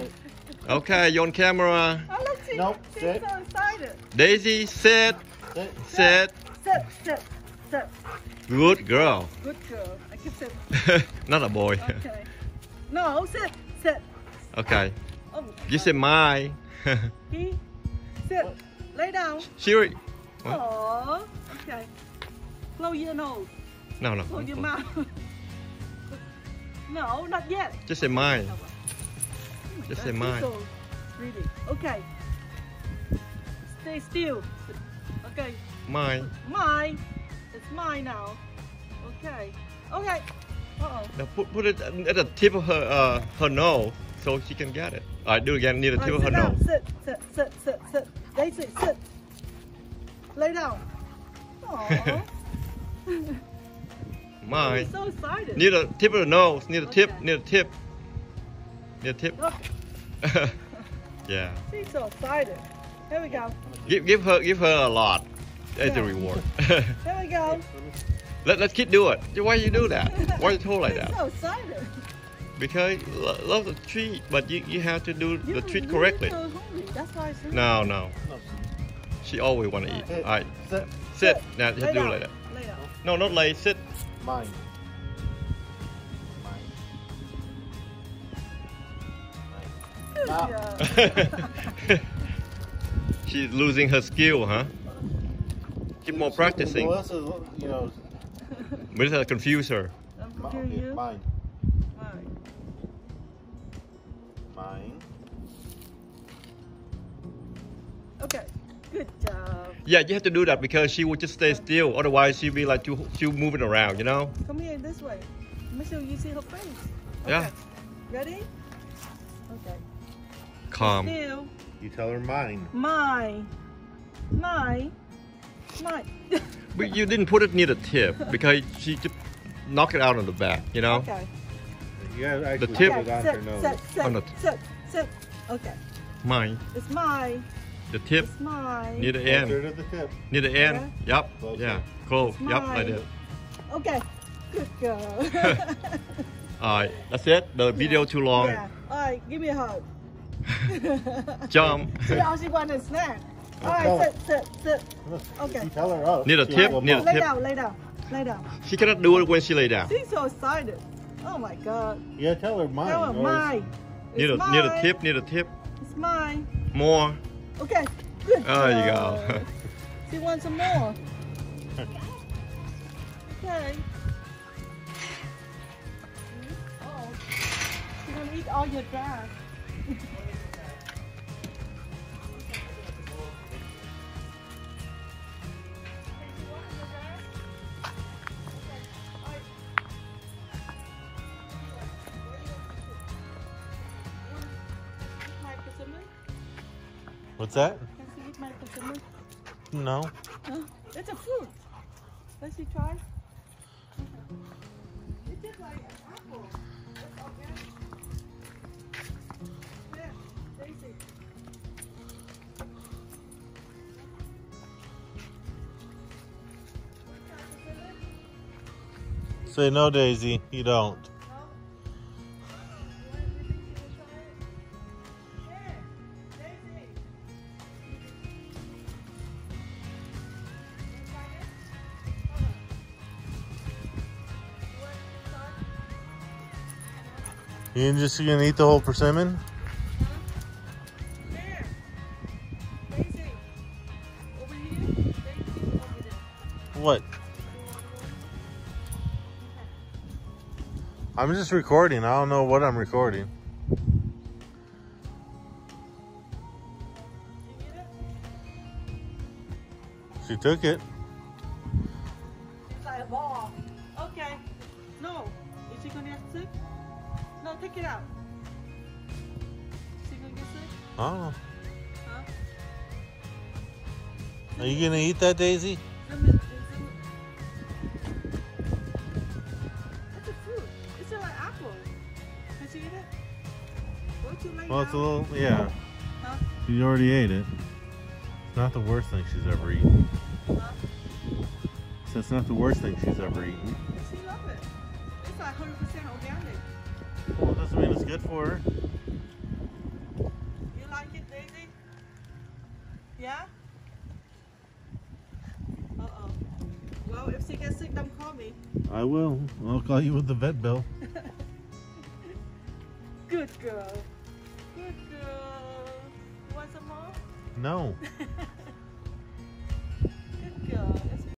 Sit. Okay, you're on camera. Oh, look, she, Nope, she's sit. so excited. Daisy, sit, Sit. sit. Sit, sit, sit. Good girl. Good girl. I can sit. Not a boy. Okay. No, sit, sit. Okay. Oh, You say my. he, sit. What? Lay down. Siri. What? Aww. Okay. Blow your nose. No, no. Blow your mouth. no, not yet. Just say mine. My Just God, say she's mine. Really. Okay. Stay still. Okay. Mine. Mine. It's mine now. Okay. Okay. Uh oh. Now put, put it at the tip of her uh, her nose so she can get it. Alright, do it again near the tip of her down. nose. Sit, sit, sit, sit, sit. Daisy, sit. Lay down. Aww. Mine. So excited. Near the tip of the nose. Near the tip. Okay. Near the tip. Near the tip. Oh. Look, yeah. she's so excited. Here we go. Give give her give her a lot as a reward. Here we go. let let kid do it. Why you do that? Why you told like She's that? so excited. Because love the treat, but you, you have to do the treat you correctly. so. That's why she's No, no. No. She always want to eat. Sit. Alright, Sit. sit. Now you have to do it like that. Lay down. No, not lay. Sit. Mine. Mine. Good She's losing her skill, huh? Keep more practicing. Melissa, you know, Melissa confuse her. I'm mi- confusing okay, mine. Mine. Mine. Okay. Good job. Yeah, you have to do that because she would just stay still. Otherwise, she'll be like too, she'll moving around, you know? Come here this way. Make sure you see her face. Okay. Yeah. Ready? Okay. Calm. Still. You tell her mine. Mine. Mine. Mine. But you didn't put it near the tip because she just knock it out on the back, you know? Okay. You gotta tip- put it on sit, her nose. sit, sit, On the- sit, sit. Okay. Mine. It's mine. The tip It's mine. near the Closer end. to the tip. Near the end. Yep. Closer. Yeah. Close. It's Yep, like mine. that. Okay. Good girl. Alright, that's it. The video too long. Yeah. All right. Give me a hug. Jump. See how she want a snack. All tell right. Sit, sit, sit. Okay. You tell her oh, up. Near the she tip, will near the move. Lay tip. down. Lay down. Lay down. She cannot do it when she lay down. She's so excited. Oh my God. Yeah, tell her mine. Tell her or- mine. Near the, It's near the mine. tip, near the tip. It's mine. More. Okay. Good. There you job. go. She wants some more. Okay. Oh, she's gonna eat all your trash. What's that? No. Huh? It's a fruit. Let's see try. It's like an apple. Hold Daisy. You don't. You just gonna eat the whole persimmon? What? I'm just recording. I don't know what I'm recording. You get it? She took it. It's like a ball. Okay. No. Is she gonna get sick? No, take it out. Is she gonna get sick? I don't know. Huh? Are you gonna eat that, Daisy? You it? Well, it's a little, yeah. Huh? She already ate it. It's not the worst thing she's ever eaten. Huh? So it's not the worst thing she's ever eaten. She loves it. It's like 100% organic. Well, it doesn't mean it's good for her. You like it, Daisy? Yeah? Uh-oh. Well, if she gets sick, don't call me. I will. I'll call you with the vet bill. Good girl. Good girl. You want some more? No. Good girl.